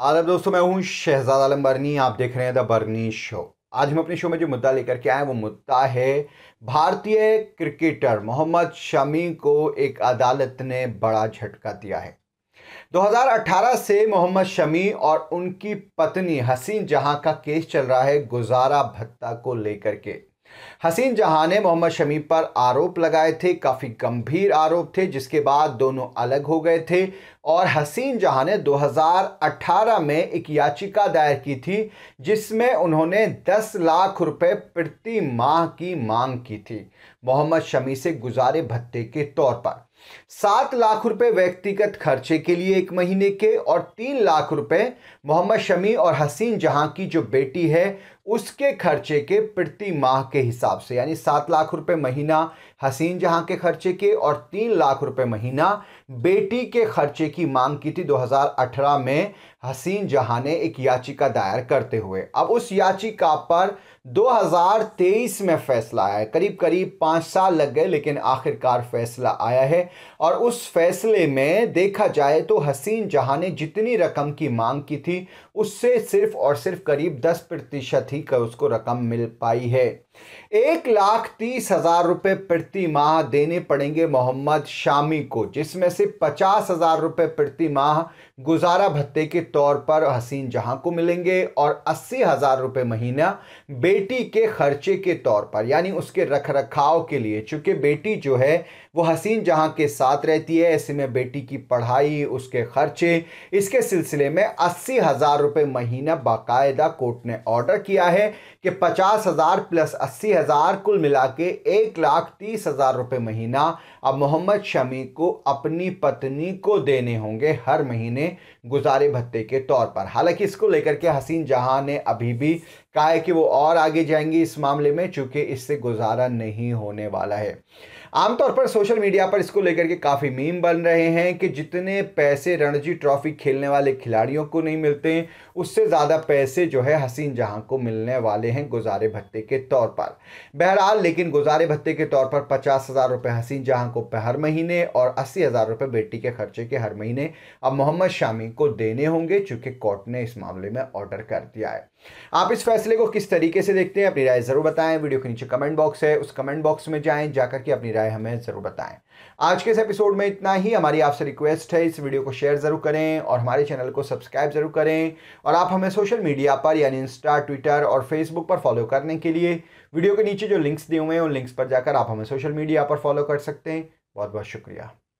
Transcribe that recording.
आदाब दोस्तों मैं हूँ शहजाद आलम बर्नी, आप देख रहे हैं द बर्नी शो आज हम अपने शो में जो मुद्दा लेकर के आए वो मुद्दा है भारतीय क्रिकेटर मोहम्मद शमी को एक अदालत ने बड़ा झटका दिया है। 2018 से मोहम्मद शमी और उनकी पत्नी हसीन जहाँ का केस चल रहा है, गुजारा भत्ता को लेकर के। हसीन जहाँ ने मोहम्मद शमी पर आरोप लगाए थे, काफ़ी गंभीर आरोप थे, जिसके बाद दोनों अलग हो गए थे और हसीन जहाँ ने 2018 में एक याचिका दायर की थी, जिसमें उन्होंने 10 लाख रुपए प्रति माह की मांग की थी। मोहम्मद शमी से गुजारे भत्ते के तौर पर। सात लाख रुपए व्यक्तिगत खर्चे के लिए एक महीने के और तीन लाख रुपए मोहम्मद शमी और हसीन जहाँ की जो बेटी है, उसके खर्चे के प्रति माह के हिसाब से, यानी सात लाख रुपए महीना हसीन जहाँ के खर्चे के और तीन लाख रुपए महीना, बेटी के खर्चे की मांग की थी 2018 में, हसीन जहाँ ने एक याचिका दायर करते हुए। अब उस याचिका पर 2023 में फैसला आया है। करीब करीब पाँच साल लग गए, लेकिन आखिरकार फैसला आया है। और उस फैसले में देखा जाए तो हसीन जहाँ ने जितनी रकम की मांग की थी, उससे सिर्फ़ और सिर्फ़ करीब 10 प्रतिशत ही उसको रकम मिल पाई है। एक लाख तीस हज़ार रुपये प्रति माह देने पड़ेंगे मोहम्मद शामी को, जिसमें से पचास हज़ार रुपये प्रति माह गुजारा भत्ते के तौर पर हसीन जहाँ को मिलेंगे और अस्सी हज़ार रुपये महीना बेटी के खर्चे के तौर पर, यानी उसके रख रखाव के लिए। चूँकि बेटी जो है, वो हसीन जहाँ के साथ रहती है, ऐसे में बेटी की पढ़ाई, उसके खर्चे, इसके सिलसिले में अस्सी हज़ार रुपये महीना बाकायदा कोर्ट ने ऑर्डर किया है कि पचास हज़ार प्लस अस्सी हज़ार कुल मिला के एक लाख तीस हज़ार रुपये महीना अब मोहम्मद शमी को अपनी पत्नी को देने होंगे हर महीने गुजारे भत्ते के तौर पर। हालाँकि इसको लेकर के हसीन जहाँ ने अभी भी कहा है कि वो और आगे जाएँगी इस मामले में, चूँकि इससे गुजारा नहीं होने वाला है। आमतौर पर सोशल मीडिया पर इसको लेकर के काफ़ी मीम बन रहे हैं कि जितने पैसे रणजी ट्रॉफी खेलने वाले खिलाड़ियों को नहीं मिलते, उससे ज़्यादा पैसे जो है हसीन जहाँ को मिलने वाले हैं गुजारे भत्ते के तौर पर। बहरहाल, लेकिन गुजारे भत्ते के तौर पर पचास हज़ार रुपये हसीन जहाँ को हर महीने और अस्सी हज़ार रुपये बेटी के खर्चे के हर महीने अब मोहम्मद शामी को देने होंगे, चूँकि कोर्ट ने इस मामले में ऑर्डर कर दिया है। आप इस फैसले को किस तरीके से देखते हैं, अपनी राय ज़रूर बताएँ। वीडियो के नीचे कमेंट बॉक्स है, उस कमेंट बॉक्स में जाएँ, जाकर के अपनी राय हमें ज़रूर बताएँ। आज के इस एपिसोड में इतना ही। हमारी आपसे रिक्वेस्ट है, इस वीडियो को शेयर ज़रूर करें और हमारे चैनल को सब्सक्राइब ज़रूर करें। और आप हमें सोशल मीडिया पर, यानी इंस्टा ट्विटर और फेसबुक पर फॉलो करने के लिए वीडियो के नीचे जो लिंक्स दिए हुए हैं, उन लिंक्स पर जाकर आप हमें सोशल मीडिया पर फॉलो कर सकते हैं। बहुत बहुत शुक्रिया।